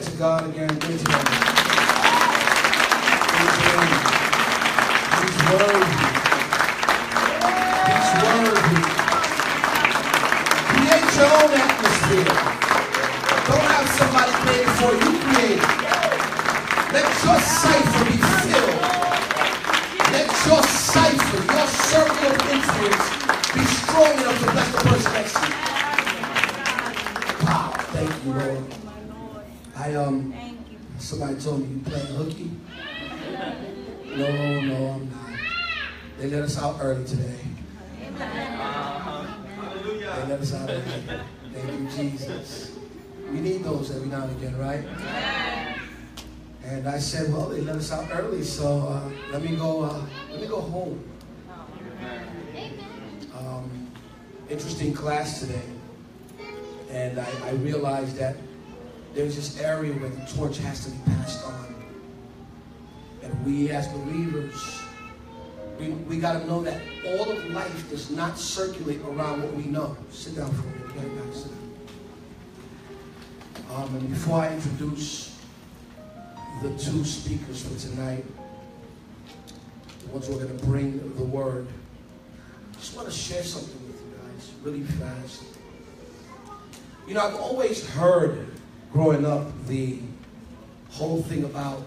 that to God again. To him. He's worthy. He's worthy. Create your own atmosphere. Don't have somebody it for you. Create. Let your cipher be filled. Let your cipher, your circle of influence be strong enough to bless the person next to you. I um somebody told me you playing hooky. No, no, I'm not. They let us out early today. They let us out early. Thank you, Jesus. We need those every now and again, right? And I said, well, they let us out early, so uh, let me go. Uh, let me go home. Um, interesting class today, and I, I realized that there's this area where the torch has to be passed on, and we as believers, we, we got to know that all of life does not circulate around what we know. Sit down for a minute. Sit down. Um, and before I introduce the two speakers for tonight, the ones who are going to bring the word. I just want to share something with you guys really fast. You know, I've always heard growing up the whole thing about,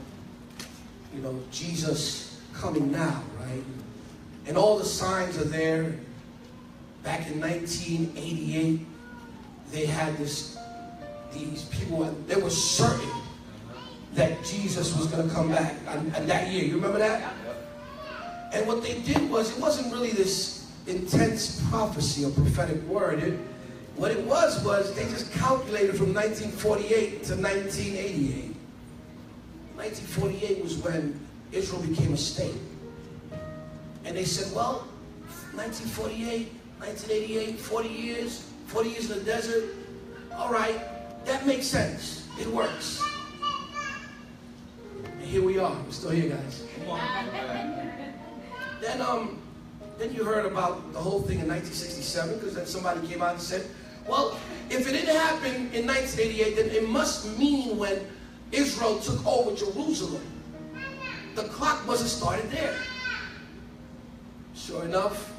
you know, Jesus coming now, right? And all the signs are there. Back in 1988, they had this, these people, they were certain that Jesus was going to come back and, and that year. You remember that? And what they did was, it wasn't really this intense prophecy or prophetic word. It, what it was, was they just calculated from 1948 to 1988. 1948 was when Israel became a state. And they said, well, 1948, 1988, 40 years, 40 years in the desert. All right, that makes sense. It works. And here we are. We're still here, guys. Then, um, then you heard about the whole thing in 1967 because then somebody came out and said, well, if it didn't happen in 1988, then it must mean when Israel took over Jerusalem. The clock wasn't started there. Sure enough,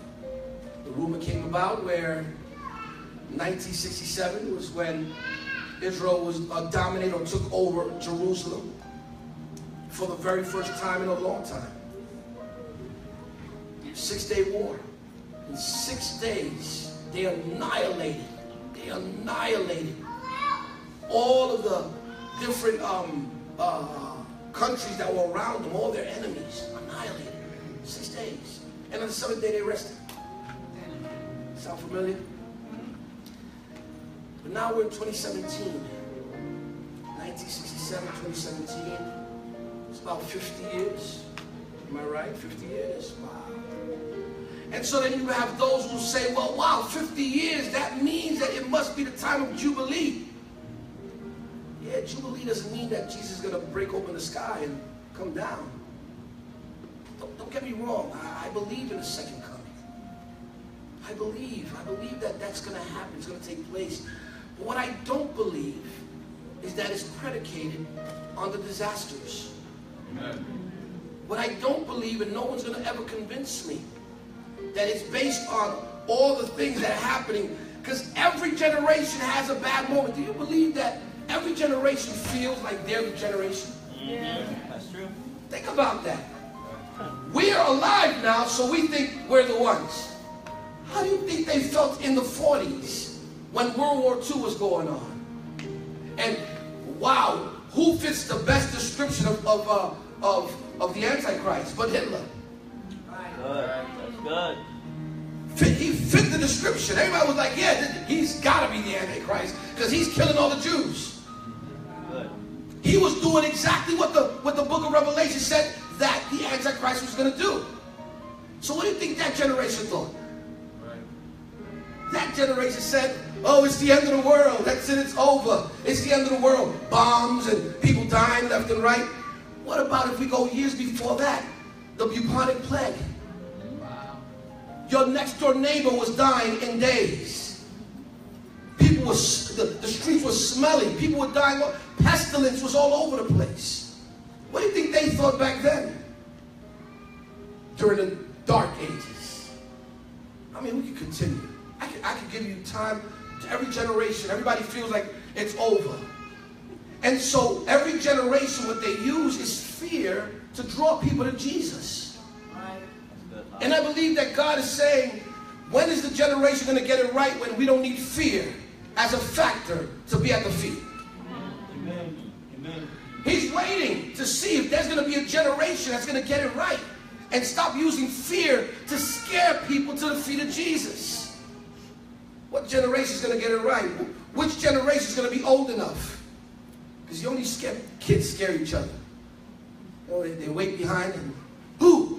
the rumor came about where 1967 was when Israel was uh, dominated or took over Jerusalem for the very first time in a long time. Six day war. In six days, they annihilated, annihilated all of the different um, uh, countries that were around them, all their enemies, annihilated. Six days. And on the seventh day, they rested. Sound familiar? But now we're in 2017. 1967, 2017. It's about 50 years. Am I right? 50 years? Wow. And so then you have those who say, well, wow, 50 years, that means that it must be the time of Jubilee. Yeah, Jubilee doesn't mean that Jesus is going to break open the sky and come down. Don't, don't get me wrong. I, I believe in a second coming. I believe. I believe that that's going to happen. It's going to take place. But what I don't believe is that it's predicated on the disasters. Amen. What I don't believe, and no one's going to ever convince me, that it's based on all the things that are happening. Because every generation has a bad moment. Do you believe that every generation feels like they're the generation? Yeah. That's true. Think about that. We are alive now, so we think we're the ones. How do you think they felt in the 40s when World War II was going on? And wow, who fits the best description of, of, uh, of, of the Antichrist but Hitler? Good. Good. Fit, he fit the description. Everybody was like, yeah, he's got to be the Antichrist because he's killing all the Jews. Good. He was doing exactly what the, what the book of Revelation said that the Antichrist was going to do. So what do you think that generation thought? That generation said, oh, it's the end of the world. That's it, it's over. It's the end of the world. Bombs and people dying left and right. What about if we go years before that? The bubonic plague. Your next door neighbor was dying in days. People were, the, the streets were smelly. People were dying. Pestilence was all over the place. What do you think they thought back then? During the dark ages. I mean, we could continue. I could, I could give you time to every generation. Everybody feels like it's over. And so every generation, what they use is fear to draw people to Jesus. And I believe that God is saying, when is the generation going to get it right when we don't need fear as a factor to be at the feet? Amen. Amen. He's waiting to see if there's going to be a generation that's going to get it right and stop using fear to scare people to the feet of Jesus. What generation is going to get it right? Which generation is going to be old enough? Because you only scare, kids scare each other. You know, they, they wait behind and boo!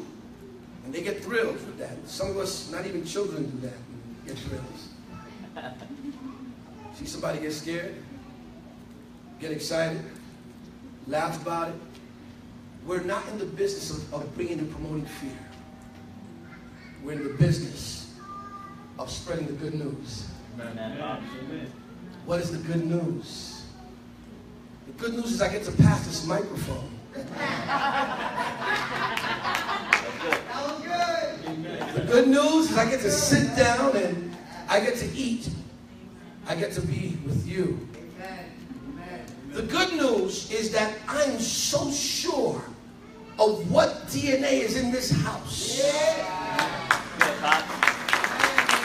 And they get thrills with that. Some of us, not even children, do that and get thrills. See somebody get scared, get excited, laugh about it. We're not in the business of, of bringing and promoting fear. We're in the business of spreading the good news. Amen. What is the good news? The good news is I get to pass this microphone. Good news is I get to sit down and I get to eat. I get to be with you. The good news is that I'm so sure of what DNA is in this house.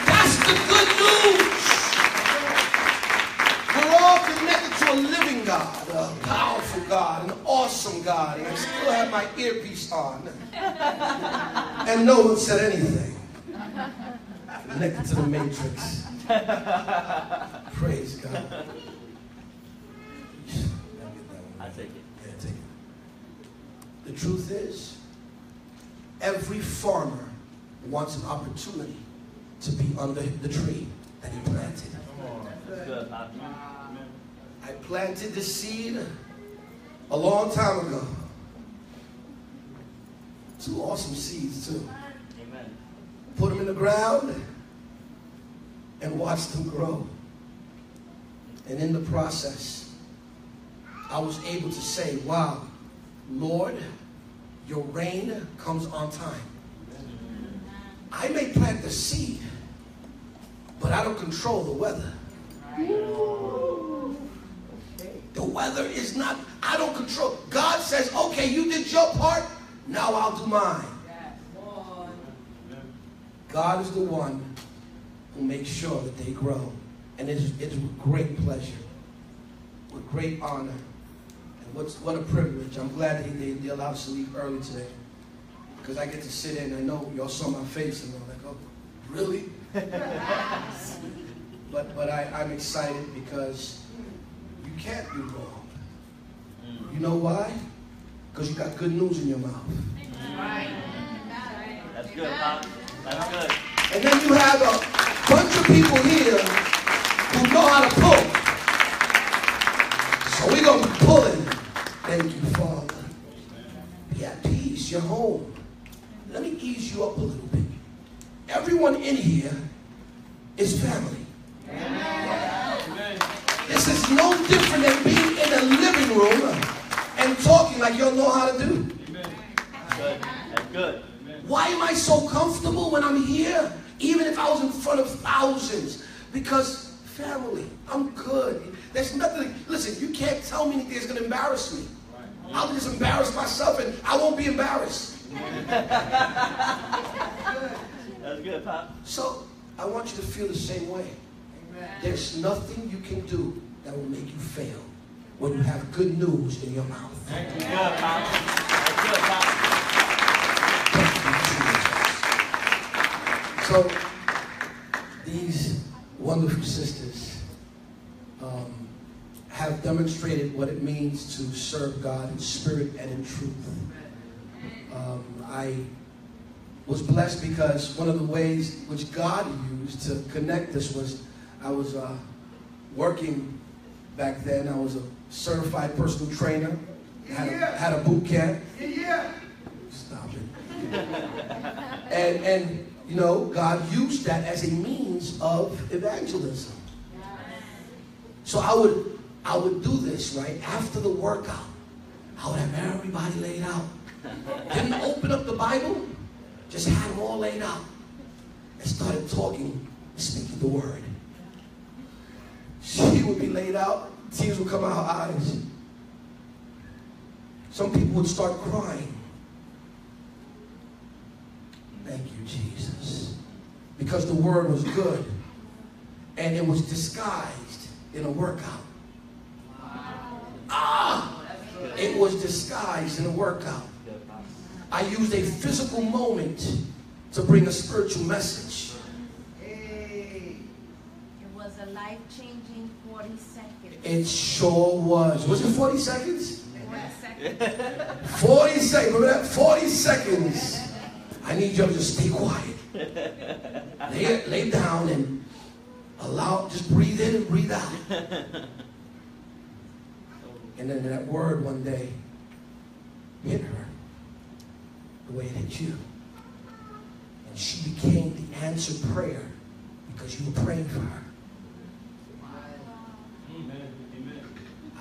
That's the good news. We're all connected to a living God, a powerful God, an awesome God, and I still have my earpiece on. And no one said anything. Connected to the matrix. Praise God. I take it. Yeah, take it. The truth is, every farmer wants an opportunity to be under the tree that he planted. That's good, Pop. I planted the seed a long time ago. Two awesome seeds, too. Amen. Put them in the ground and watch them grow. And in the process, I was able to say, wow, Lord, your rain comes on time. I may plant the seed, but I don't control the weather. The weather is not, I don't control. God says, okay, you did your part, now I'll do mine. God is the one who makes sure that they grow. And it is, it is with great pleasure, with great honor, and what's, what a privilege. I'm glad that they, they allowed us to leave early today. Because I get to sit in, I know y'all saw my face, and I'm like, oh, really? but but I, I'm excited because you can't do wrong. You know why? Because you got good news in your mouth. That's good, Pop. That's good. And then you have a bunch of people here who know how to pull. So we're going to be pulling. Thank you, Father. Be at peace. You're home. Let me ease you up a little bit. Everyone in here is family. This is no different than being in a living room and talking like y'all know how to do. Good. That's good. Why am I so comfortable when I'm here, even if I was in front of thousands? Because family, I'm good. There's nothing, listen, you can't tell me anything that's going to embarrass me. I'll just embarrass myself and I won't be embarrassed. That's good, Pop. So I want you to feel the same way. There's nothing you can do that will make you fail when you have good news in your mouth. That's good, Pop. That's good, Pop. So, these wonderful sisters um, have demonstrated what it means to serve God in spirit and in truth. Um, I was blessed because one of the ways which God used to connect us was I was uh, working back then. I was a certified personal trainer. Had a, had a boot camp. Stop it. And, and, you know, God used that as a means of evangelism. So I would I would do this, right? After the workout, I would have everybody laid out. Didn't open up the Bible, just had them all laid out. And started talking, speaking the word. She would be laid out, tears would come out of her eyes. Some people would start crying. Thank you, Jesus. Because the word was good. And it was disguised in a workout. Ah! It was disguised in a workout. I used a physical moment to bring a spiritual message. It was a life-changing 40 seconds. It sure was. Was it 40 seconds? 40 seconds. 40 seconds. Remember that? 40 seconds. I need y'all to just stay quiet. Lay, lay down and allow, just breathe in and breathe out. And then that word one day hit her the way it hit you. And she became the answered prayer because you were praying for her.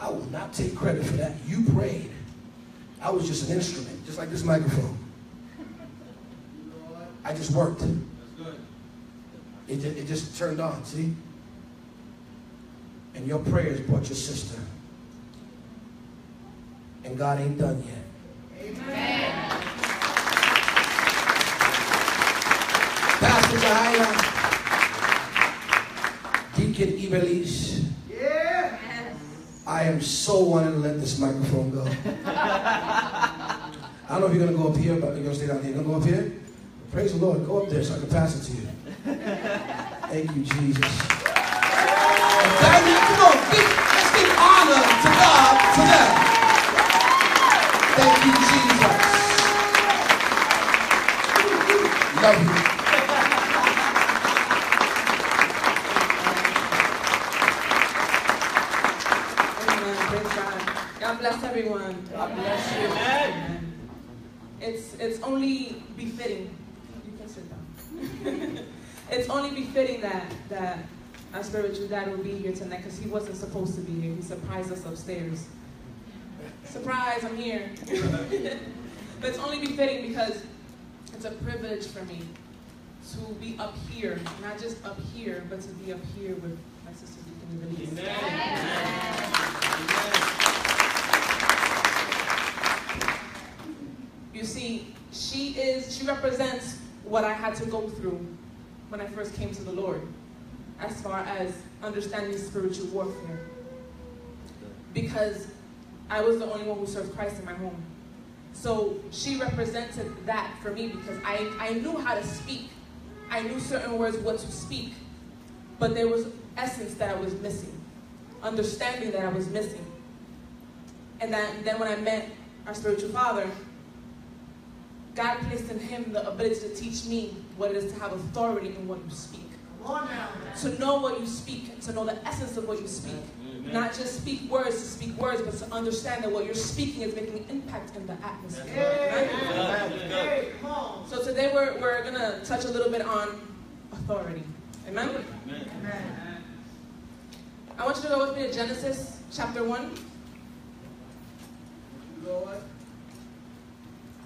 I will not take credit for that. You prayed. I was just an instrument, just like this microphone. I just worked. It, it just turned on, see? And your prayers brought your sister. And God ain't done yet. Amen. Pastor Yahaira, Deacon Ivelisse, Yes. I am so wanting to let this microphone go. I don't know if you're going to go up here, but you're going to stay down here. You're going to go up here? Praise the Lord. Go up there so I can pass it to you. Thank you, Jesus. Thank you. Come on. Give, let's give honor to God for that. Thank you, Jesus. Love you. Amen. Praise God. God bless everyone. God bless you. Amen. It's it's only befitting. You can sit down. it's only befitting that that our spiritual dad will be here tonight because he wasn't supposed to be here. He surprised us upstairs. Surprise! I'm here. but it's only befitting because it's a privilege for me to be up here, not just up here, but to be up here with my sister Deacon Denise. You see, she is, she represents what I had to go through when I first came to the Lord, as far as understanding spiritual warfare. Because I was the only one who served Christ in my home. So she represented that for me because I, I knew how to speak. I knew certain words, what to speak. But there was essence that I was missing, understanding that I was missing. And that, then when I met our spiritual father, God placed in him the ability to teach me what it is to have authority in what you speak. Come on now. To know what you speak, to know the essence of what you speak. Not just speak words to speak words, but to understand that what you're speaking is making an impact in the atmosphere. Right? hey, come on. So today we're, we're going to touch a little bit on authority. Amen? Amen. I want you to go with me to Genesis chapter 1, Lord.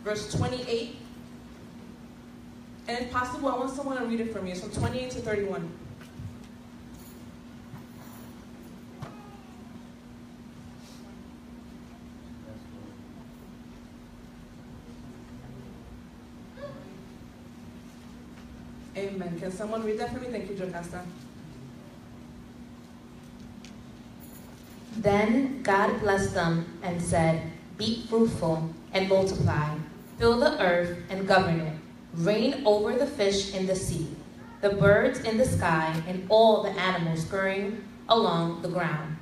Verse 28. And if possible, I want someone to read it for me. It's from 28 to 31. Amen. Can someone read that for me? Thank you, Jocasta. Then God blessed them and said, Be fruitful and multiply, fill the earth and govern it, reign over the fish in the sea, the birds in the sky, and all the animals scurrying along the ground.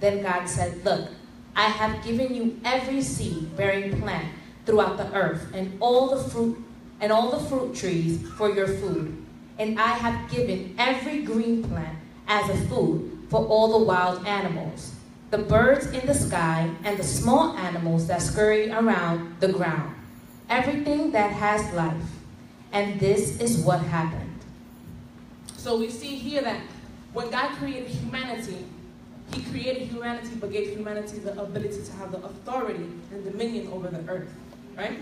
Then God said, Look, I have given you every seed bearing plant throughout the earth, and all the fruit and all the fruit trees for your food. And I have given every green plant as a food for all the wild animals, the birds in the sky, and the small animals that scurry around the ground, everything that has life. And this is what happened. So we see here that when God created humanity, He created humanity, but gave humanity the ability to have the authority and dominion over the earth, right?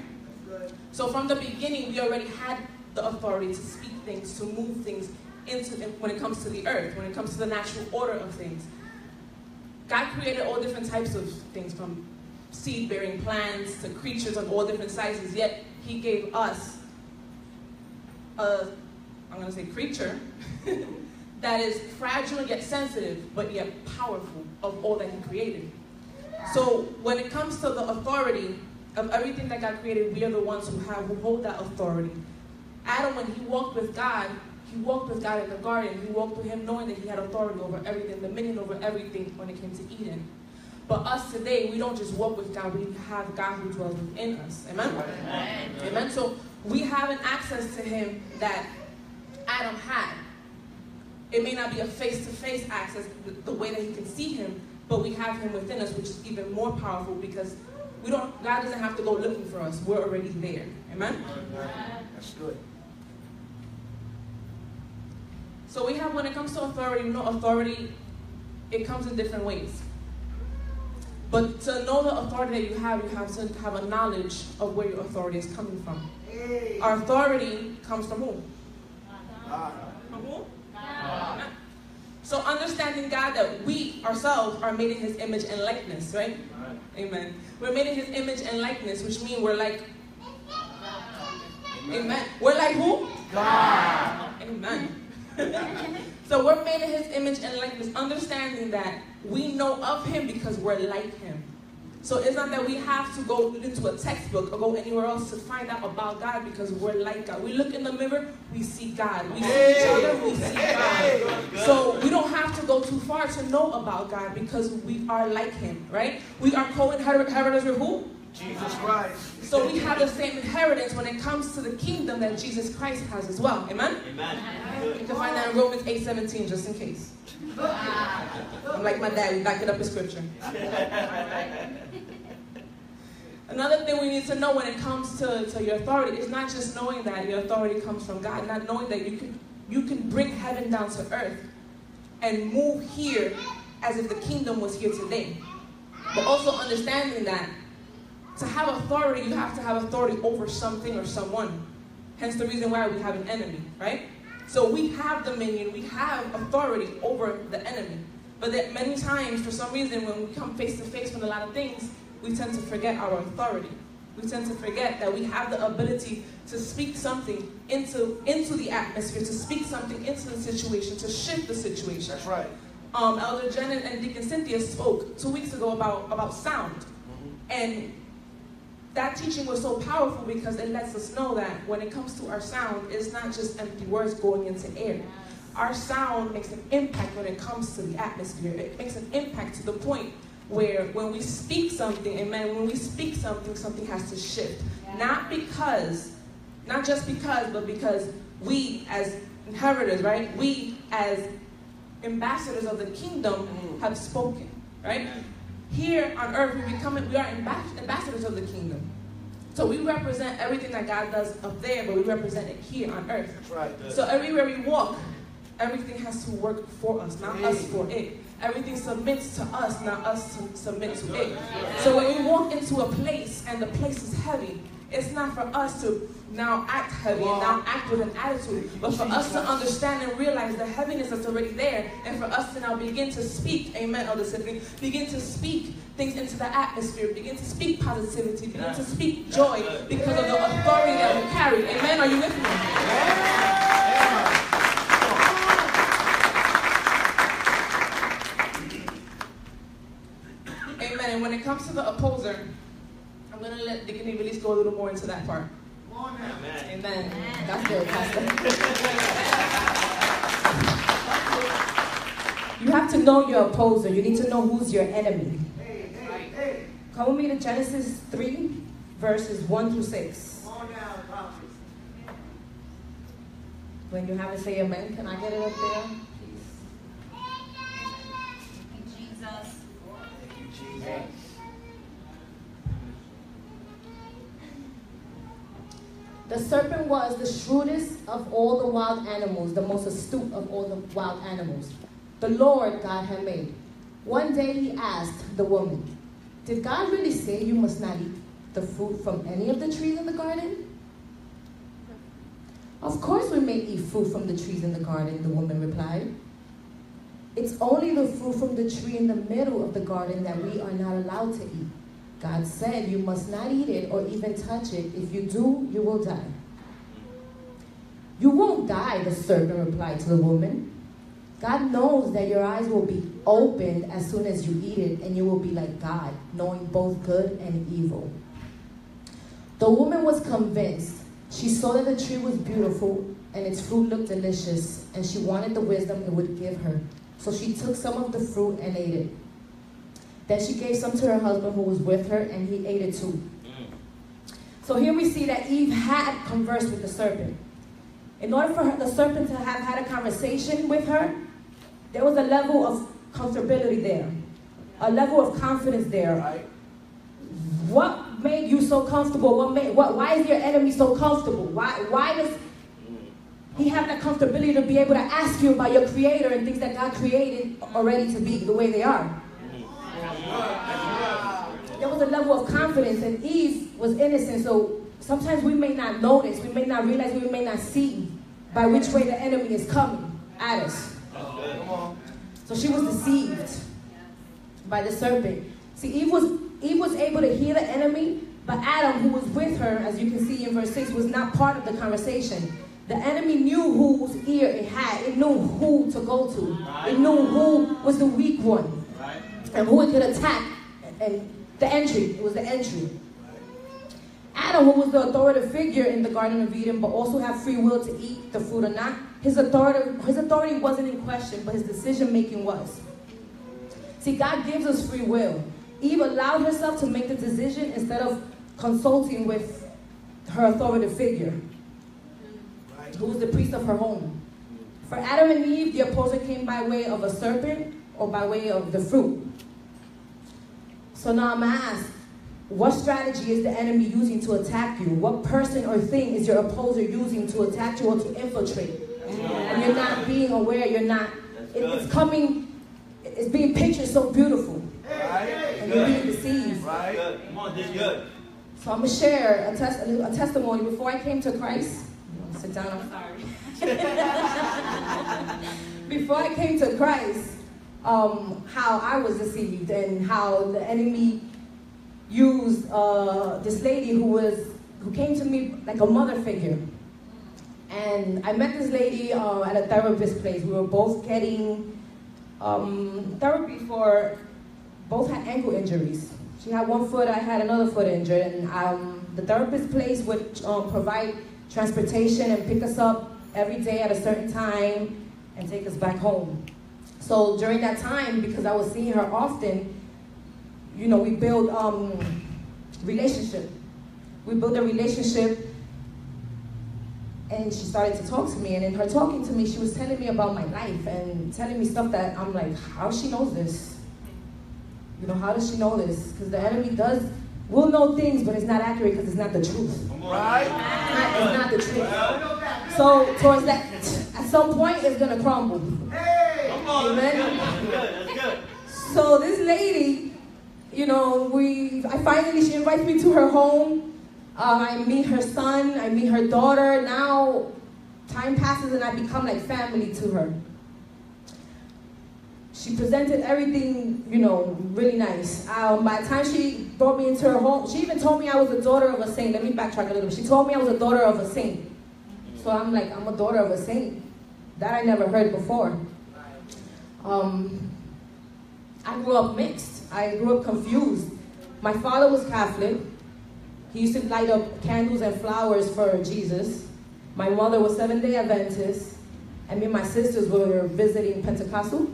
So from the beginning, we already had the authority to speak things, to move things into when it comes to the earth, when it comes to the natural order of things. God created all different types of things, from seed-bearing plants to creatures of all different sizes. Yet He gave us a, I'm to say, creature that is fragile yet sensitive, but yet powerful of all that He created. So when it comes to the authority of everything that God created, we are the ones who have who hold that authority. Adam, when he walked with God, he walked with God in the garden. He walked with Him knowing that he had authority over everything, dominion over everything when it came to Eden. But us today, we don't just walk with God, we have God who dwells within us. Amen? Amen. Amen. So we have an access to him that Adam had. It may not be a face-to-face access the, the way that he can see him, but we have him within us, which is even more powerful because we don't God doesn't have to go looking for us. We're already there. Amen. That's good. So we have when it comes to authority, we know authority, it comes in different ways. But to know the authority that you have, you have to have a knowledge of where your authority is coming from. Hey. Our authority comes from who? God. From who? Amen. So understanding God that we ourselves are made in his image and likeness, right? Amen. We're made in his image and likeness, which means we're like Amen. We're like who? God. Amen. so we're made in his image and likeness, understanding that we know of him because we're like him. So it's not that we have to go into a textbook or go anywhere else to find out about God because we're like God. We look in the mirror, we see God. We see each other, we see God. So we don't have to go too far to know about God because we are like him, right? We are co-inheritors with who? Jesus Christ. So we have the same inheritance when it comes to the kingdom that Jesus Christ has as well. Amen? Amen. You can find that in Romans 8:17 just in case. I'm like my dad, we back it up with scripture. Another thing we need to know when it comes to, to your authority is not just knowing that your authority comes from God, not knowing that you can you can bring heaven down to earth and move here as if the kingdom was here today. But also understanding that to have authority, you have to have authority over something or someone. Hence the reason why we have an enemy, right? So we have dominion, we have authority over the enemy. But that many times, for some reason, when we come face to face with a lot of things, we tend to forget our authority. We tend to forget that we have the ability to speak something into, into the atmosphere, to speak something into the situation, to shift the situation. That's right. Um, Elder Jen and- and Deacon Cynthia spoke two weeks ago about, about sound. And that teaching was so powerful because it lets us know that when it comes to our sound, it's not just empty words going into air. Our sound makes an impact when it comes to the atmosphere. It makes an impact to the point where when we speak something, amen, when we speak something, something has to shift. Not because, not just because, but because we as inheritors, right? We as ambassadors of the kingdom mm. have spoken, right? Mm. Here on earth, we become we are ambassadors of the kingdom. So we represent everything that God does up there, but we represent it here on earth. Right. So everywhere we walk, everything has to work for us, not us for it. Everything submits to us, not us to submit to it. So when we walk into a place and the place is heavy, it's not for us to now act heavy and now act with an attitude, but for us to understand and realize the heaviness that's already there, and for us to now begin to speak, amen, Elder Symphony, begin to speak things into the atmosphere, begin to speak positivity, begin to speak joy because of the authority that we carry. Amen. Are you with me? Amen. And when it comes to the opposer, I'm going to let Deacon Ivelisse go a little more into that part. Come on now. Amen. Amen. That's good, Pastor. You have to know your opposer. You need to know who's your enemy. Hey, hey, hey. Come with me to Genesis 3, verses 1 through 6. Come on now, prophet. When you have it, say amen. Can I get it up there? Please. Jesus. Thank you, Jesus. The serpent was the shrewdest of all the wild animals, the most astute of all the wild animals. The Lord God had made. One day he asked the woman, Did God really say you must not eat the fruit from any of the trees in the garden? Of course, we may eat fruit from the trees in the garden, the woman replied. It's only the fruit from the tree in the middle of the garden that we are not allowed to eat. God said you must not eat it or even touch it. If you do, you will die. You won't die, the serpent replied to the woman. God knows that your eyes will be opened as soon as you eat it, and you will be like God, knowing both good and evil. The woman was convinced. She saw that the tree was beautiful and its fruit looked delicious, and she wanted the wisdom it would give her. So she took some of the fruit and ate it. Then she gave some to her husband who was with her, and he ate it too. So here we see that Eve had conversed with the serpent. In order for her, the serpent to have had a conversation with her, there was a level of comfortability there, a level of confidence there. Right? What made you so comfortable? What made, what, why is your enemy so comfortable? Why, why does mm. he have that comfortability to be able to ask you about your creator and things that God created already to be the way they are? There was a level of confidence, and Eve was innocent, so sometimes we may not notice, we may not realize, we may not see by which way the enemy is coming at us. So she was deceived by the serpent. See, Eve was Eve was able to hear the enemy, but Adam, who was with her, as you can see in verse 6, was not part of the conversation. The enemy knew whose ear it had. It knew who to go to. It knew who was the weak one? And who could attack. And the entry, it was the entry. Adam, who was the authoritative figure in the Garden of Eden, but also had free will to eat the fruit or not, his authority, his authority wasn't in question, but his decision making was. See, God gives us free will. Eve allowed herself to make the decision instead of consulting with her authoritative figure, who was the priest of her home. For Adam and Eve, the opposer came by way of a serpent or by way of the fruit. So now I'm gonna ask, what strategy is the enemy using to attack you? What person or thing is your opposer using to attack you or to infiltrate? And you're not being aware, you're not, it- it's coming, it's being pictured so beautiful, Right? and you're being deceived. Right? Come on, this good. So I'm gonna share a, tes- a a testimony. Before I came to Christ, sit down. I'm sorry. Before I came to Christ, um, how I was deceived and how the enemy used uh, this lady who was who came to me like a mother figure. And I met this lady uh, at a therapist place. We were both getting um, therapy for both had ankle injuries. She had one foot, I had another foot injured, and um, the therapist place would um, provide transportation and pick us up every day at a certain time and take us back home. So during that time, because I was seeing her often, you know, we built um, relationship. We built a relationship, and she started to talk to me. And in her talking to me, she was telling me about my life and telling me stuff that I'm like, how she knows this? You know, how does she know this? Because the enemy does, will know things, but it's not accurate because it's not the truth. Right? It's not, it's not the truth. So towards that, at some point, it's gonna crumble. Hey! Come on. Amen. That's good. That's good. That's good. So this lady, you know, we, I finally, she invites me to her home. Um, I meet her son, I meet her daughter. Now, time passes and I become like family to her. She presented everything, you know, really nice. Um, by the time she brought me into her home, she even told me I was a daughter of a saint. Let me backtrack a little bit. She told me I was a daughter of a saint. So I'm like, I'm a daughter of a saint. That I never heard before. Um, I grew up mixed. I grew up confused. My father was Catholic. He used to light up candles and flowers for Jesus. My mother was Seventh day Adventist. And me and my sisters were visiting Pentecostal.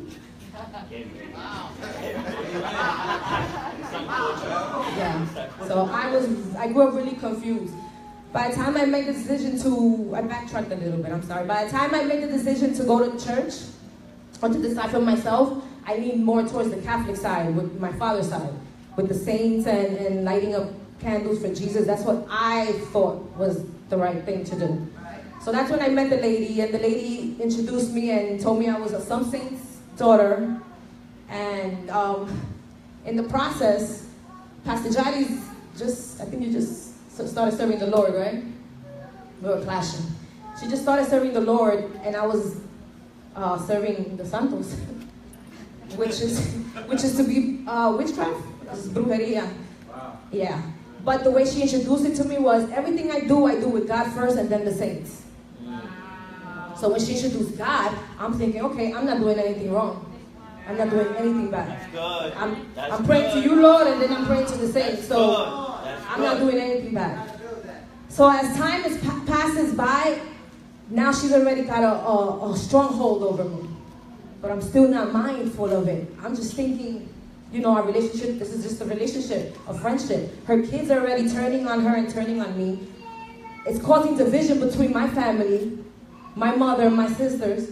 Yeah. So I was, I grew up really confused. By the time I made the decision to, I backtracked a little bit, I'm sorry. By the time I made the decision to go to church, or to decide for myself, I leaned more towards the Catholic side, with my father's side, with the saints and, and lighting up candles for Jesus. That's what I thought was the right thing to do. So that's when I met the lady, and the lady introduced me and told me I was a some saint's daughter, And um, in the process, Pastor Jadi's just, I think you just started serving the Lord, right? We were clashing. She just started serving the Lord, and I was uh, serving the Santos, which is which is to be uh, witchcraft, It's brujeria. Yeah. But the way she introduced it to me was everything I do, I do with God first and then the saints. So when she introduced God, I'm thinking, okay, I'm not doing anything wrong. I'm not doing anything bad. That's good. I'm, That's I'm praying to you, Lord, and then I'm praying to the saints. So good. I'm not doing anything bad. So as time is passes by, now she's already got a, a, a stronghold over me. But I'm still not mindful of it. I'm just thinking, you know, our relationship, this is just a relationship, a friendship. Her kids are already turning on her and turning on me. It's causing division between my family, my mother, my sisters,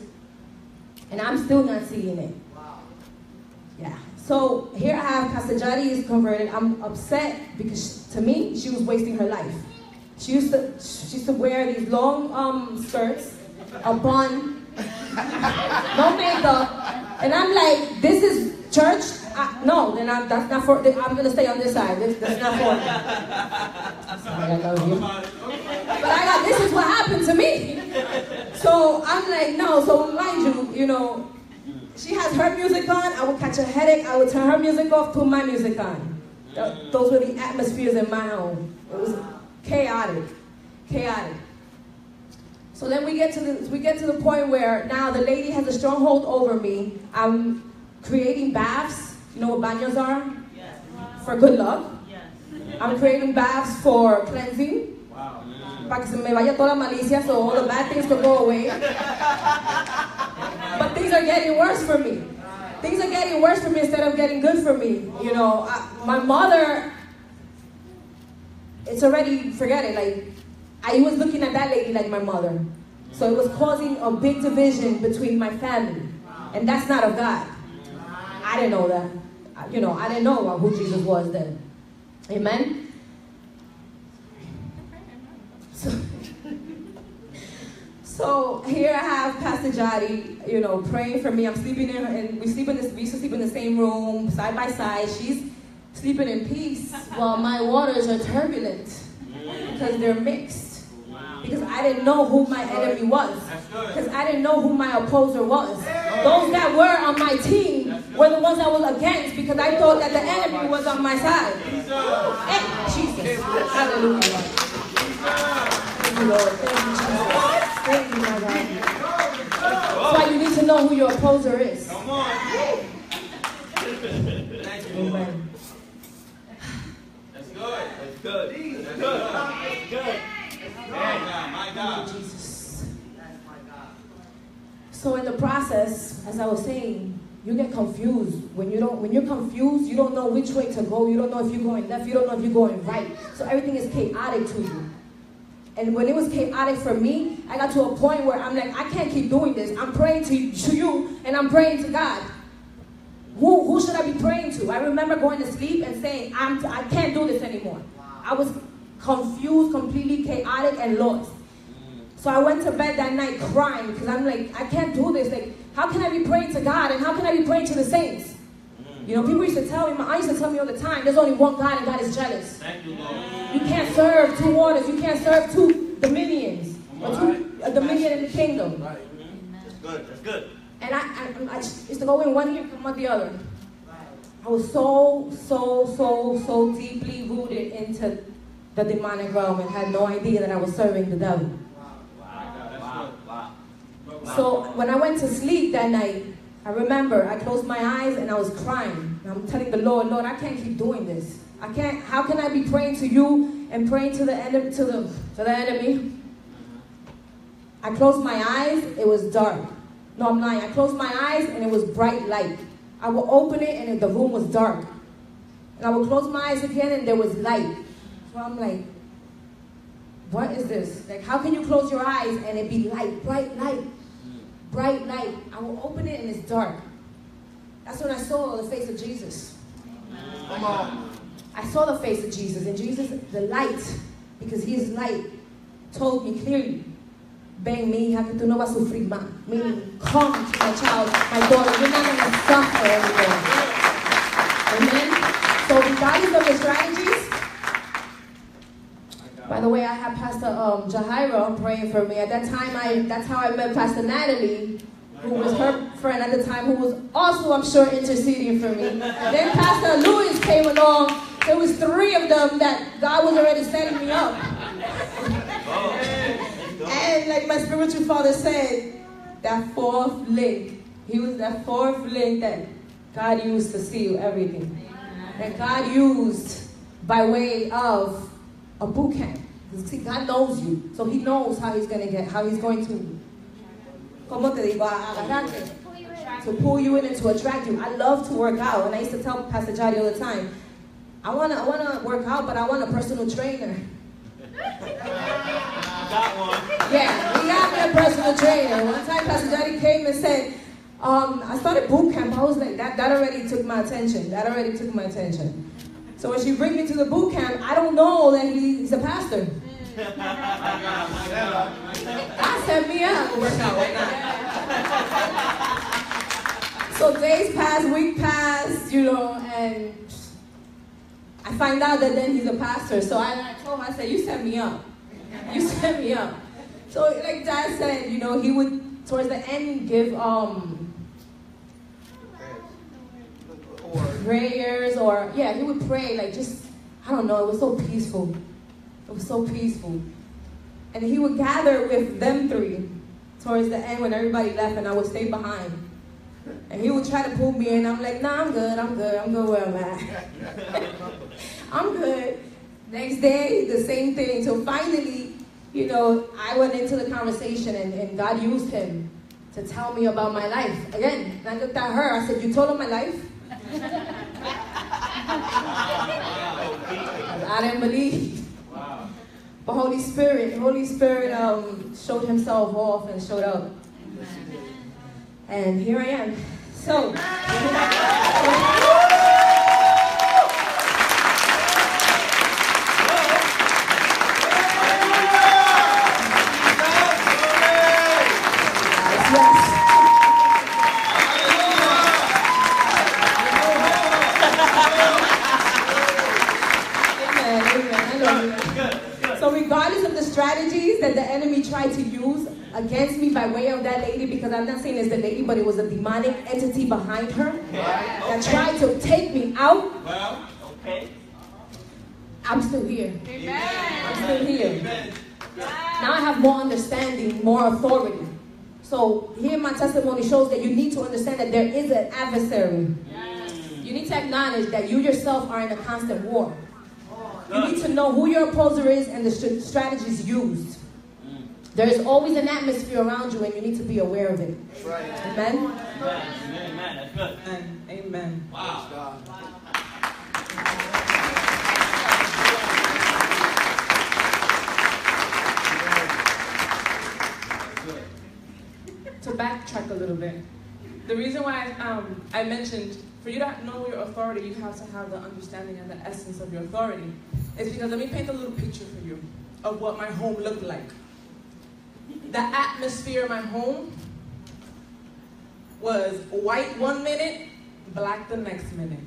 and I'm still not seeing it. Wow. Yeah. So here I have Pastor is converted. I'm upset because to me she was wasting her life. She used to she used to wear these long um, skirts, a bun, no makeup, and I'm like, this is church. I, no, then I'm, that's not for. I'm gonna stay on this side. This, that's not for. Sorry, I love you. But I got this is what happened to me. So I'm like, no. So mind you, you know, she has her music on. I would catch a headache. I would turn her music off, put my music on. Th- Those were the atmospheres in my home. It was chaotic, chaotic. So then we get to the we get to the point where now the lady has a stronghold over me. I'm creating baths. You know what baños are? Yes. For good luck. Yes. I'm creating baths for cleansing. Para que se me vaya toda la malicia, so all the bad things could go away. but things are getting worse for me. Things are getting worse for me instead of getting good for me. You know, I, my mother, it's already, forget it, like, I was looking at that lady like my mother. So it was causing a big division between my family. And that's not of God. I didn't know that. You know, I didn't know who Jesus was then. Amen? So, so here I have Pastor Jody, you know, praying for me. I'm sleeping in, and we sleep in this, we used to sleep in the same room, side by side. She's sleeping in peace while my waters are turbulent because they're mixed. Because I didn't know who my enemy was. Because I didn't know who my opposer was. Those that were on my team were the ones I was against because I thought that the enemy was on my side. Hey, Jesus. Hallelujah. Thank you, Lord. Thank you, Jesus. Thank you, my God. That's why you need to know who your opposer is. Come on. Amen. That's good. Good. Good. Good. Yeah, my God. Jesus. That's my God. So in the process, as I was saying, you get confused. When you don't when you're confused, you don't know which way to go. You don't know if you're going left, you don't know if you're going right. So everything is chaotic to you. And when it was chaotic for me, I got to a point where I'm like, I can't keep doing this. I'm praying to, to you and I'm praying to God. Who, who should I be praying to? I remember going to sleep and saying, I'm, I can't do this anymore. I was confused, completely chaotic, and lost. So I went to bed that night crying because I'm like, I can't do this. Like, how can I be praying to God and how can I be praying to the saints? You know, people used to tell me, my aunt used to tell me all the time, there's only one God and God is jealous. Thank you, Lord. You can't serve two waters. You can't serve two dominions. Or two, a dominion in the kingdom. Right. That's good. That's good. And I, I, I just used to go in one ear, come out the other. I was so, so, so, so deeply rooted into the demonic realm and had no idea that I was serving the devil. So when I went to sleep that night, I remember I closed my eyes and I was crying. I'm telling the Lord, Lord, I can't keep doing this. I can't. How can I be praying to you and praying to the enemy? To the to the enemy. I closed my eyes. It was dark. No, I'm lying. I closed my eyes and it was bright light. I would open it and the room was dark. And I would close my eyes again and there was light. So I'm like, what is this? Like, how can you close your eyes and it be light, bright light? bright light. I will open it and it's dark. That's when I saw the face of Jesus. Come on. I saw the face of Jesus, and Jesus, the light, because he is light, told me clearly, ven, mi hija, que tú no vas a sufrir más. Meaning, come to my child, my daughter, you're not going to suffer anymore. Amen? So regardless of the strategies, by the way, I had Pastor um, Yahaira praying for me. At that time, I that's how I met Pastor Natalie, who was her friend at the time, who was also, I'm sure, interceding for me. then Pastor Lewis came along. There was three of them that God was already setting me up. And like my spiritual father said, that fourth link, he was that fourth link that God used to seal everything. That God used by way of a boot camp. See, God knows you, so He knows how He's gonna get, how He's going to, como te digo, to pull you in and to attract you. I love to work out, and I used to tell Pastor Jody all the time, I wanna, I wanna work out, but I want a personal trainer. Got one. Yeah, we got me a personal trainer. One time, Pastor Jody came and said, um, I started boot camp. I was like, that, that already took my attention. That already took my attention. So when she bring me to the boot camp, I don't know that he's a pastor. I set me up. Work out right now. So days pass, week pass, you know, and I find out that then he's a pastor. So I, I told him, I said, you set me up. You set me up. So like Dad said, you know, he would towards the end give um prayers or yeah, he would pray like just I don't know, it was so peaceful. It was so peaceful. And he would gather with them three towards the end when everybody left and I would stay behind. And he would try to pull me in. I'm like, nah, I'm good, I'm good, I'm good where I'm at. I'm good. Next day, the same thing. So finally, you know, I went into the conversation and, and God used him to tell me about my life. Again, I looked at her, I said, You told him my life? I didn't believe. But Holy Spirit, Holy Spirit um, showed himself off and showed up. And here I am. So, yes. Amen, amen. I love you. So regardless of the strategies that the enemy tried to use against me by way of that lady, because I'm not saying it's the lady, but it was a demonic entity behind her that tried to take me out, Well, okay. I'm still here. I'm still here. Amen. Now I have more understanding, more authority. So here my testimony shows that you need to understand that there is an adversary. You need to acknowledge that you yourself are in a constant war. You need to know who your opposer is and the strategies used. There is always an atmosphere around you, and you need to be aware of it. Amen. Amen. Amen. Amen. That's good. And amen. Wow. to backtrack a little bit, the reason why um, I mentioned for you to know your authority, you have to have the understanding and the essence of your authority. Is because let me paint a little picture for you of what my home looked like. The atmosphere in my home was white one minute, black the next minute.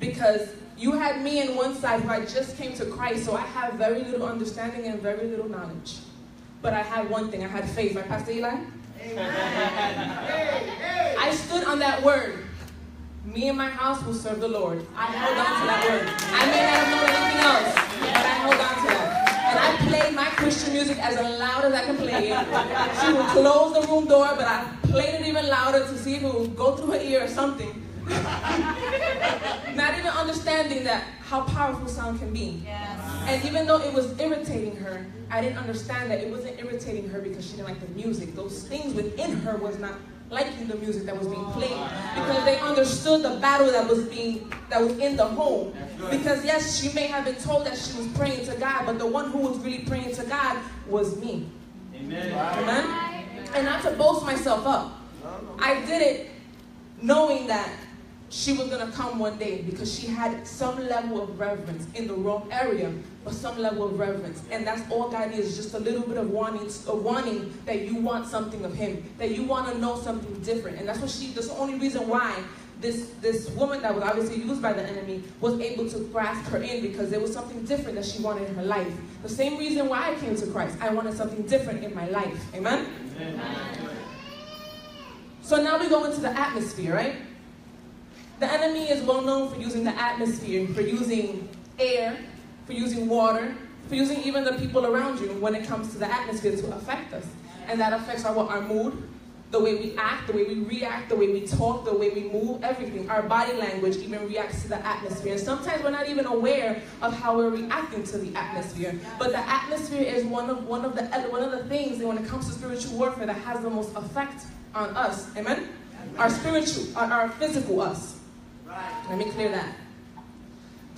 Because you had me in one side who I just came to Christ, so I have very little understanding and very little knowledge. But I had one thing, I had faith, right, Pastor Eli? I stood on that word. Me and my house will serve the Lord. I held on to that word. I may not have known anything else, but I held on to that. Played my Christian music as loud as I can play it. She would close the room door, but I played it even louder to see if it would go through her ear or something. not even understanding that how powerful sound can be. And even though it was irritating her, I didn't understand that it wasn't irritating her because she didn't like the music. Those things within her was not liking the music that was being played because they understood the battle that was being that was in the home. Because yes, she may have been told that she was praying to God, but the one who was really praying to God was me. Amen. Amen. And not to boast myself up. I did it knowing that she was gonna come one day because she had some level of reverence in the wrong area, but some level of reverence. And that's all God needs, just a little bit of wanting, a wanting that you want something of Him, that you want to know something different. And that's what she. That's the only reason why this this woman that was obviously used by the enemy was able to grasp her in because there was something different that she wanted in her life. The same reason why I came to Christ. I wanted something different in my life. Amen. So now we go into the atmosphere, right? The enemy is well known for using the atmosphere, for using air, for using water, for using even the people around you when it comes to the atmosphere to affect us. And that affects our, our mood, the way we act, the way we react, the way we talk, the way we move, everything. Our body language even reacts to the atmosphere. And sometimes we're not even aware of how we're reacting to the atmosphere. But the atmosphere is one of one of the one of the things that when it comes to spiritual warfare that has the most effect on us. Amen? Our spiritual, our, our physical us. Right. Let me clear that.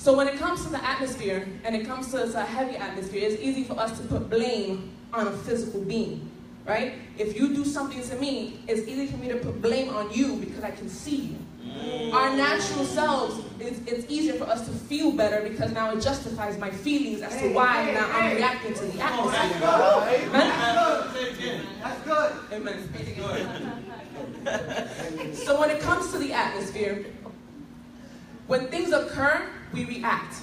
So when it comes to the atmosphere, and it comes to a heavy atmosphere, it's easy for us to put blame on a physical being, right? If you do something to me, it's easy for me to put blame on you because I can see you. Mm. Our natural selves, it's, it's easier for us to feel better because now it justifies my feelings as to why now I'm reacting to the atmosphere. Amen? That's good. Amen. So when it comes to the atmosphere, when things occur, we react,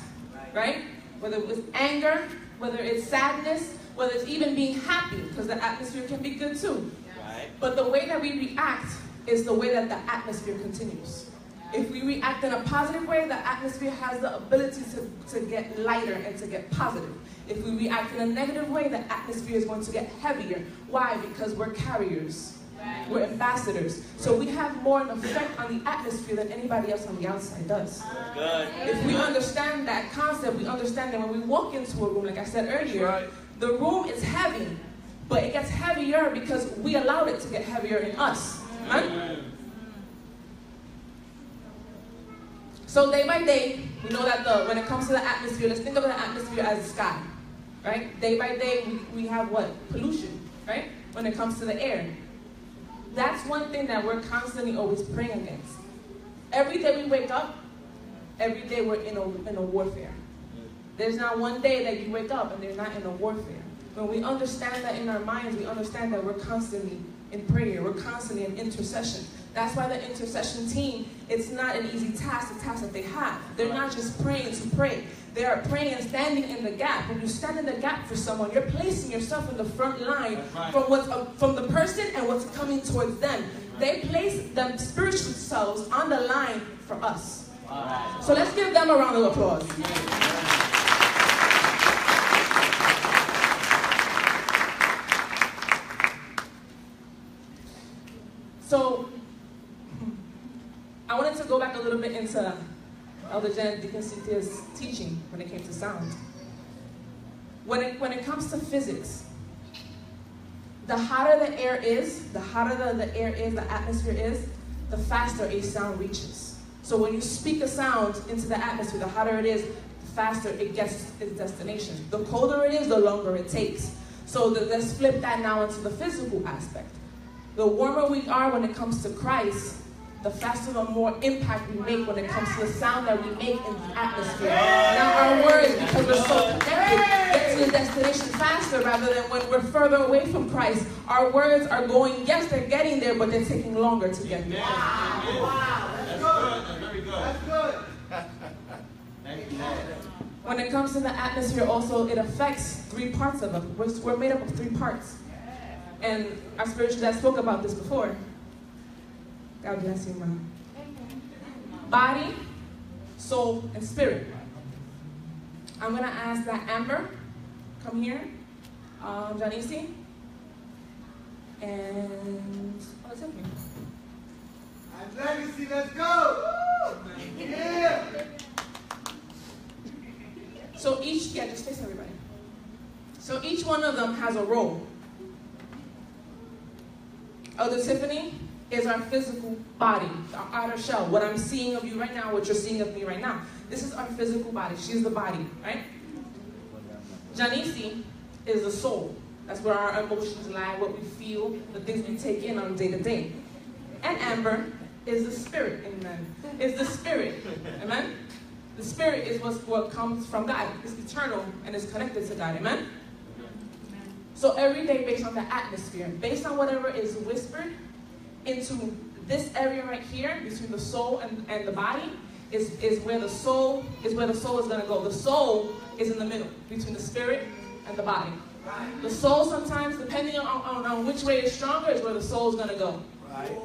right? Whether it's anger, whether it's sadness, whether it's even being happy, because the atmosphere can be good too. Right. But the way that we react is the way that the atmosphere continues. If we react in a positive way, the atmosphere has the ability to, to get lighter and to get positive. If we react in a negative way, the atmosphere is going to get heavier. Why? Because we're carriers. We're ambassadors. So we have more an effect on the atmosphere than anybody else on the outside does. Good. If we understand that concept, we understand that when we walk into a room, like I said earlier, the room is heavy, but it gets heavier because we allowed it to get heavier in us. Right? So day by day, we know that the when it comes to the atmosphere, let's think of the atmosphere as the sky. Right? Day by day, we, we have what? Pollution, right? When it comes to the air. That's one thing that we're constantly always praying against. Every day we wake up, every day we're in a, in a warfare. There's not one day that you wake up and they're not in a warfare. When we understand that in our minds, we understand that we're constantly in prayer, we're constantly in intercession. That's why the intercession team, it's not an easy task, the task that they have. They're not just praying to pray. They are praying and standing in the gap. When you stand in the gap for someone, you're placing yourself in the front line from what's uh, from the person and what's coming towards them. They place them spiritual selves on the line for us. So let's give them a round of applause. So I wanted to go back a little bit into Elder Janet Deacon Cynthia's teaching when it came to sound. When it, when it comes to physics, the hotter the air is, the hotter the, the air is, the atmosphere is, the faster a sound reaches. So when you speak a sound into the atmosphere, the hotter it is, the faster it gets its destination. The colder it is, the longer it takes. So the, let's flip that now into the physical aspect. The warmer we are when it comes to Christ, the faster the more impact we make when it comes to the sound that we make in the atmosphere. Now our words, because we're so connected, get to the destination faster rather than when we're further away from Christ. Our words are going, yes, they're getting there, but they're taking longer to get there. Wow. That's good. That's very good. That's good. Thank you, When it comes to the atmosphere, also, it affects three parts of us. We're, we're made up of three parts. And our spiritual dad spoke about this before. God bless you, mom. Body, soul, and spirit. I'm gonna ask that Amber come here, um, Janisi, and oh, it's in here. I'm legacy. Let's go. Yeah. So each, yeah, just face everybody. So each one of them has a role. Elder Tiffany is our physical body, our outer shell. What I'm seeing of you right now, what you're seeing of me right now. This is our physical body. She's the body, right? Janisi is the soul. That's where our emotions lie, what we feel, the things we take in on day to day. And Amber is the spirit. Amen. Is the spirit. Amen. The spirit is what's, what comes from God. It's eternal and it's connected to God. Amen. So every day, based on the atmosphere, based on whatever is whispered into this area right here between the soul and, and the body, is, is where the soul is where the soul is going to go. The soul is in the middle between the spirit and the body. The soul sometimes, depending on, on, on which way is stronger, is where the soul is going to go. Right.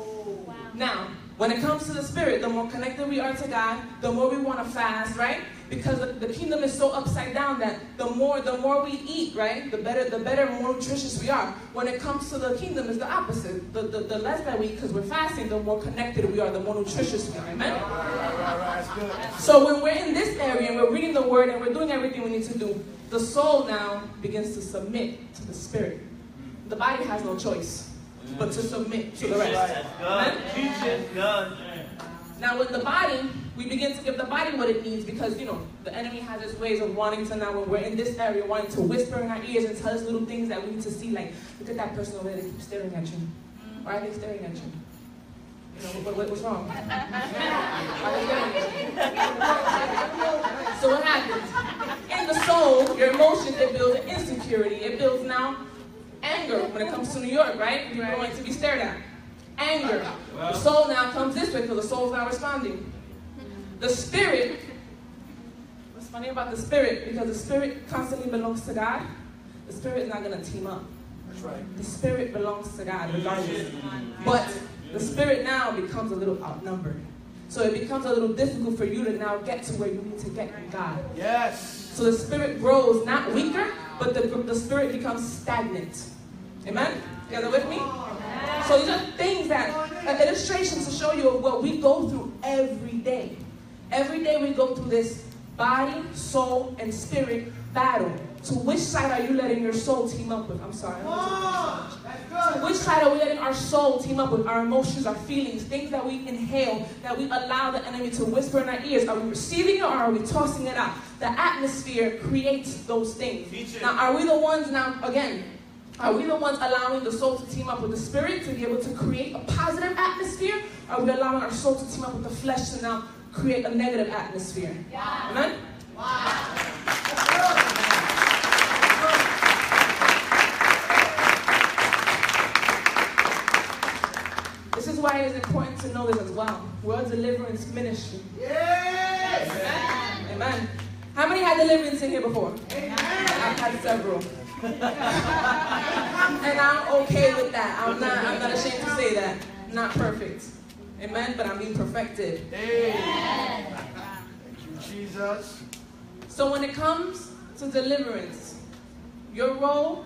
Now, when it comes to the spirit, the more connected we are to God, the more we want to fast, right? Because the, kingdom is so upside down that the more the more we eat, right, the better the better more nutritious we are. When it comes to the kingdom, it's the opposite. The, the, the less that we eat, because we're fasting, the more connected we are, the more nutritious we are. Amen. Right, right, right. So when we're in this area and we're reading the word and we're doing everything we need to do, the soul now begins to submit to the spirit. The body has no choice but to submit to the rest. That's good. Teach it. Good. Now, with the body, we begin to give the body what it needs because, you know, the enemy has its ways of wanting to now, when we're in this area, wanting to whisper in our ears and tell us little things that we need to see, like, look at that person over there, they keep staring at you. Why are they staring at you? You know, what, what, what's wrong? Why are they staring at you? So what happens? In the soul, your emotions, it builds an insecurity. It builds now anger when it comes to New York, right? You're going to be stared at. Anger. The soul now comes this way because the soul's not responding. The spirit, what's funny about the spirit, because the spirit constantly belongs to God, the spirit is not going to team up. That's right. The spirit belongs to God regardless. But the spirit now becomes a little outnumbered. So it becomes a little difficult for you to now get to where you need to get in God. Yes. So the spirit grows not weaker, but the, the spirit becomes stagnant. Amen? You guys are with me? So these are things that, uh, illustrations to show you of what we go through every day. Every day we go through this body, soul, and spirit battle. To which side are you letting your soul team up with? I'm sorry. Come on. That's So good. which side are we letting our soul team up with? Our emotions, our feelings, things that we inhale, that we allow the enemy to whisper in our ears. Are we receiving it or are we tossing it out? The atmosphere creates those things. Now, are we the ones now, again, are we the ones allowing the soul to team up with the spirit to be able to create a positive atmosphere? Are we allowing our soul to team up with the flesh to now create a negative atmosphere? Amen? This is why it is important to know this as well. We're a deliverance ministry. Yes. Amen. How many had deliverance in here before? Amen. I've had several. and I'm okay with that. I'm not I'm not ashamed to say that. Not perfect. Amen. But I'm being perfected. Hey. Thank you, Jesus. So when it comes to deliverance, your role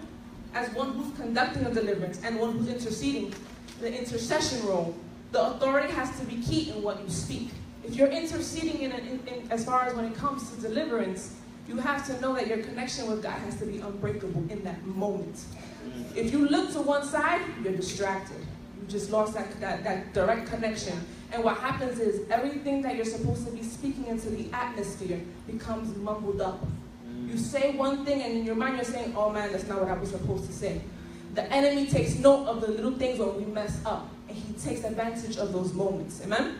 as one who's conducting a deliverance and one who's interceding, the intercession role, the authority has to be key in what you speak. If you're interceding in, an, in, in as far as when it comes to deliverance, you have to know that your connection with God has to be unbreakable in that moment. If you look to one side, you're distracted. Just lost that, that, that direct connection. And what happens is everything that you're supposed to be speaking into the atmosphere becomes mumbled up. You say one thing, and in your mind, you're saying, Oh man, that's not what I was supposed to say. The enemy takes note of the little things when we mess up, and he takes advantage of those moments. Amen?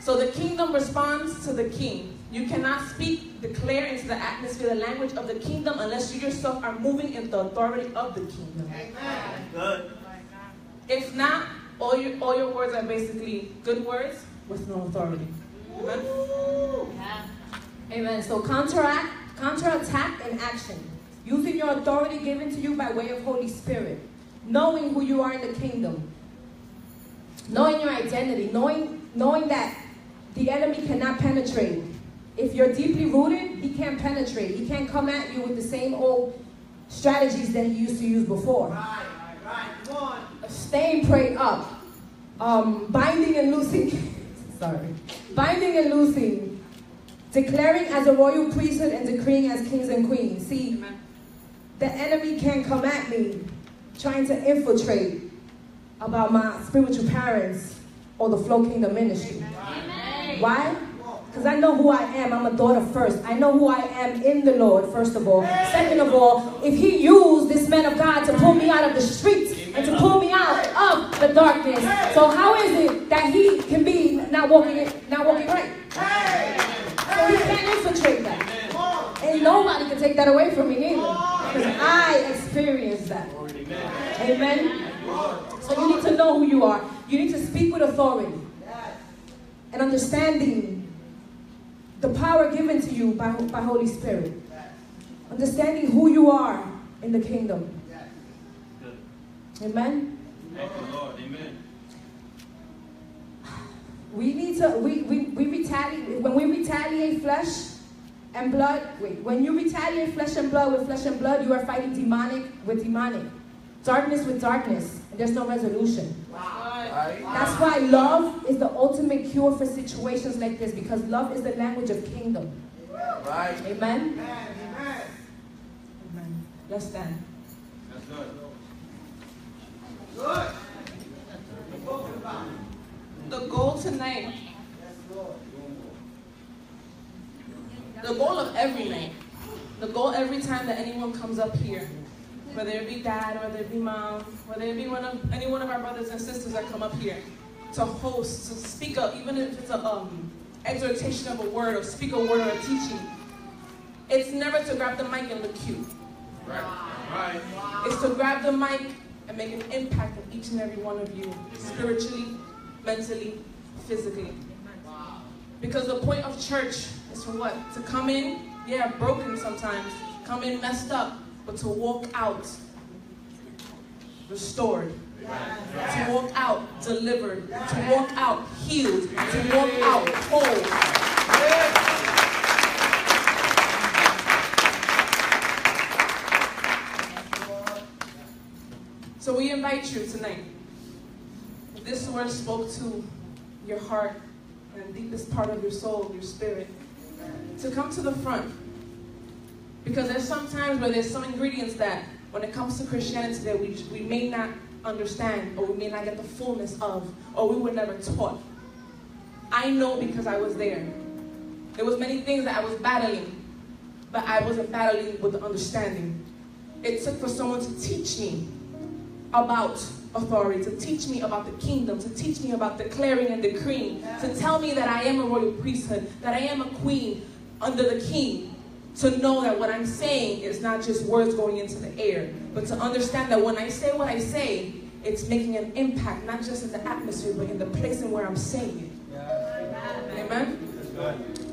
So the kingdom responds to the king. You cannot speak, declare into the atmosphere the language of the kingdom unless you yourself are moving in the authority of the kingdom. Good. If not, all your all your words are basically good words with no authority. Amen? Amen. So counteract, counterattack and action. Using your authority given to you by way of Holy Spirit. Knowing who you are in the kingdom. Knowing your identity. Knowing, knowing that the enemy cannot penetrate. If you're deeply rooted, he can't penetrate. He can't come at you with the same old strategies that he used to use before. Right, right, right. Come on. staying prayed up, um, binding and loosing, sorry, binding and loosing, declaring as a royal priesthood and decreeing as kings and queens. See, the enemy can come at me trying to infiltrate about my spiritual parents or the Flow Kingdom ministry. Why? Because I know who I am. I'm a daughter first. I know who I am in the Lord, first of all. Second of all, if He used this man of God to pull me out of the streets and to pull me out of the darkness. So how is it that he can be not walking not walking right? So he can't infiltrate that. And nobody can take that away from me either. Because I experienced that. Amen. So you need to know who you are. You need to speak with authority. And understanding the power given to you by, by Holy Spirit. Understanding who you are in the kingdom. Amen. Thank you, Lord. Amen. We need to, we, we, we retaliate, when we retaliate flesh and blood, wait, when you retaliate flesh and blood with flesh and blood, you are fighting demonic with demonic. Darkness with darkness, there's no resolution. Right? That's why love is the ultimate cure for situations like this, because love is the language of kingdom. Right? Amen? Amen. Amen. Let's stand. That's good. Good. The goal tonight, the goal of every night, the goal every time that anyone comes up here, whether it be dad, whether it be mom, whether it be one of any one of our brothers and sisters that come up here, to host, to speak up, even if it's an um, exhortation of a word, or speak a word or a teaching. It's never to grab the mic and look cute. Right. Right. It's to grab the mic and make an impact on each and every one of you, spiritually, mentally, physically. Because the point of church is for what? To come in, yeah, broken sometimes, come in messed up, but to walk out restored. To walk out delivered. To walk out healed. To walk out whole. So we invite you tonight. If this word spoke to your heart and deepest part of your soul, your spirit, to come to the front. Because there's some times where there's some ingredients that, when it comes to Christianity, that we, we may not understand, or we may not get the fullness of, or we were never taught. I know because I was there. There was many things that I was battling, but I wasn't battling with the understanding. It took for someone to teach me about authority, to teach me about the kingdom, to teach me about declaring and decreeing, to tell me that I am a royal priesthood, that I am a queen under the king, to know that what I'm saying is not just words going into the air, but to understand that when I say what I say, it's making an impact, not just in the atmosphere, but in the place in where I'm saying it. Amen?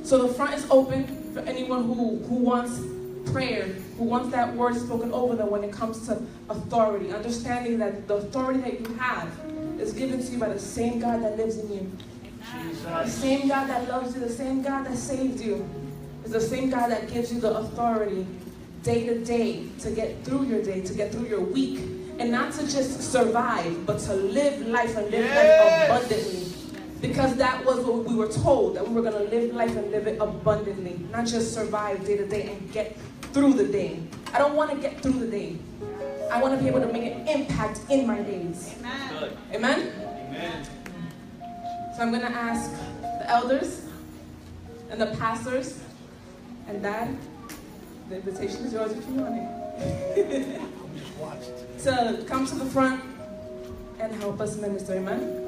So the front is open for anyone who, who wants prayer, who wants that word spoken over them when it comes to authority, understanding that the authority that you have is given to you by the same God that lives in you. The same God that loves you, the same God that saved you, is the same God that gives you the authority day to day to get through your day, to get through your week, and not to just survive, but to live life and live life abundantly. Because that was what we were told, that we were going to live life and live it abundantly, not just survive day to day and get through the day. I don't want to get through the day. I want to be able to make an impact in my days. Good. Amen? Amen. So I'm going to ask the elders and the pastors and that, the invitation is yours if you want it. so come to the front and help us minister, amen?